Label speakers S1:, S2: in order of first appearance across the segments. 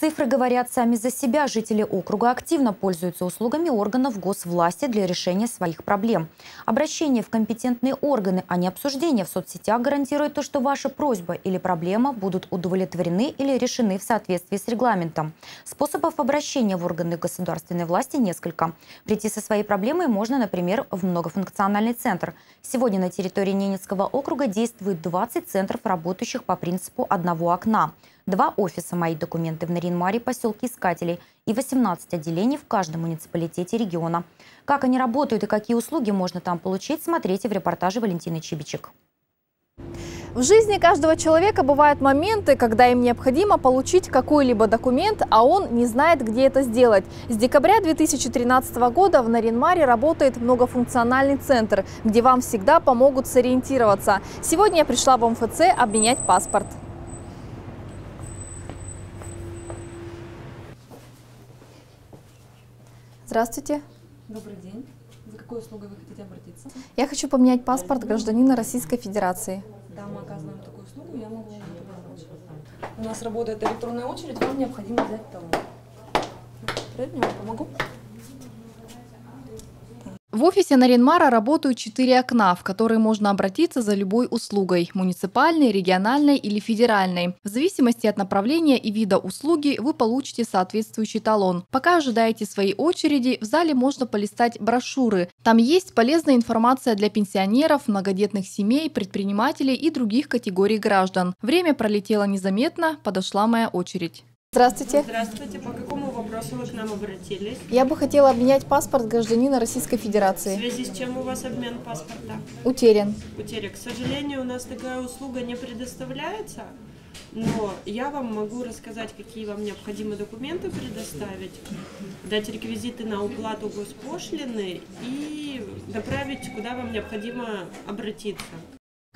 S1: Цифры говорят сами за себя. Жители округа активно пользуются услугами органов госвласти для решения своих проблем. Обращение в компетентные органы, а не обсуждение в соцсетях гарантирует то, что ваша просьба или проблема будут удовлетворены или решены в соответствии с регламентом. Способов обращения в органы государственной власти несколько. Прийти со своей проблемой можно, например, в многофункциональный центр. Сегодня на территории Ненецкого округа действует 20 центров, работающих по принципу одного окна – два офиса «Мои документы» в Наринмаре, поселке Искателей и 18 отделений в каждом муниципалитете региона. Как они работают и какие услуги можно там получить, смотрите в репортаже Валентины Чибичек.
S2: В жизни каждого человека бывают моменты, когда им необходимо получить какой-либо документ, а он не знает, где это сделать. С декабря 2013 года в Наринмаре работает многофункциональный центр, где вам всегда помогут сориентироваться. Сегодня я пришла в МФЦ обменять паспорт. Здравствуйте.
S3: Добрый день. За какой услугой вы хотите обратиться?
S2: Я хочу поменять паспорт гражданина Российской Федерации.
S3: Да, мы оказываем такую услугу, я могу вам это помочь. У нас работает электронная очередь, вам необходимо взять талон. Правильно, я вам помогу?
S2: В офисе Наринмара работают четыре окна, в которые можно обратиться за любой услугой – муниципальной, региональной или федеральной. В зависимости от направления и вида услуги вы получите соответствующий талон. Пока ожидаете своей очереди, в зале можно полистать брошюры. Там есть полезная информация для пенсионеров, многодетных семей, предпринимателей и других категорий граждан. Время пролетело незаметно, подошла моя очередь. Здравствуйте.
S4: Здравствуйте. По вопросу вы к нам обратились?
S2: Я бы хотела обменять паспорт гражданина Российской Федерации.
S4: В связи с чем у вас обмен паспорта?
S2: Утерян.
S4: Утерян. К сожалению, у нас такая услуга не предоставляется, но я вам могу рассказать, какие вам необходимы документы предоставить, дать реквизиты на уплату госпошлины и направить, куда вам необходимо обратиться.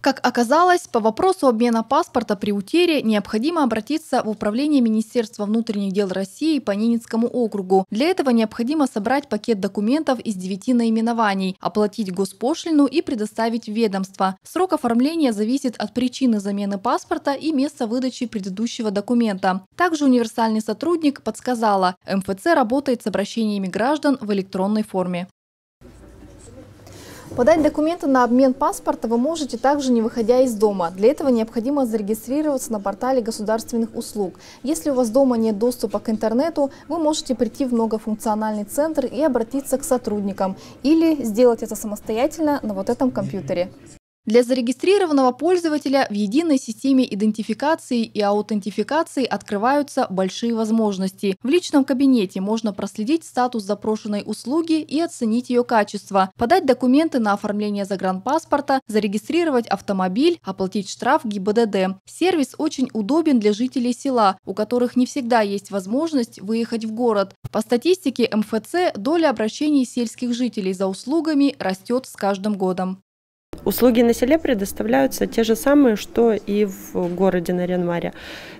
S2: Как оказалось, по вопросу обмена паспорта при утере необходимо обратиться в Управление Министерства внутренних дел России по Ненецкому округу. Для этого необходимо собрать пакет документов из девяти наименований, оплатить госпошлину и предоставить ведомство. Срок оформления зависит от причины замены паспорта и места выдачи предыдущего документа. Также универсальный сотрудник подсказала, МФЦ работает с обращениями граждан в электронной форме. Подать документы на обмен паспорта вы можете также не выходя из дома. Для этого необходимо зарегистрироваться на портале государственных услуг. Если у вас дома нет доступа к интернету, вы можете прийти в многофункциональный центр и обратиться к сотрудникам или сделать это самостоятельно на вот этом компьютере. Для зарегистрированного пользователя в единой системе идентификации и аутентификации открываются большие возможности. В личном кабинете можно проследить статус запрошенной услуги и оценить ее качество, подать документы на оформление загранпаспорта, зарегистрировать автомобиль, оплатить штраф ГИБДД. Сервис очень удобен для жителей села, у которых не всегда есть возможность выехать в город. По статистике МФЦ доля обращений сельских жителей за услугами растет с каждым годом.
S4: Услуги на селе предоставляются те же самые, что и в городе Нарьян-Маре.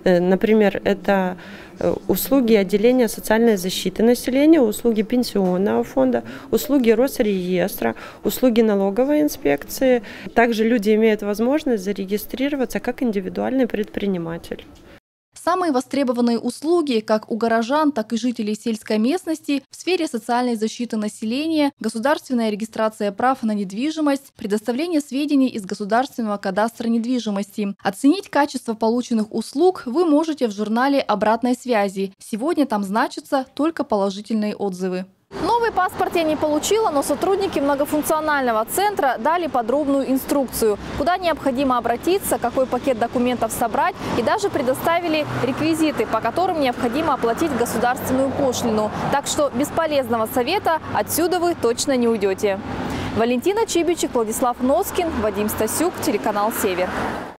S4: Э, например, это э, услуги отделения социальной защиты населения, услуги пенсионного фонда, услуги Росреестра, услуги налоговой инспекции. Также люди имеют возможность зарегистрироваться как индивидуальный предприниматель.
S2: Самые востребованные услуги как у горожан, так и жителей сельской местности в сфере социальной защиты населения, государственная регистрация прав на недвижимость, предоставление сведений из государственного кадастра недвижимости. Оценить качество полученных услуг вы можете в журнале обратной связи. Сегодня там значатся только положительные отзывы. Новый паспорт я не получила, но сотрудники многофункционального центра дали подробную инструкцию, куда необходимо обратиться, какой пакет документов собрать и даже предоставили реквизиты, по которым необходимо оплатить государственную пошлину. Так что бесполезного совета отсюда вы точно не уйдете. Валентина Чибичек, Владислав Носкин, Вадим Стасюк, телеканал «Север».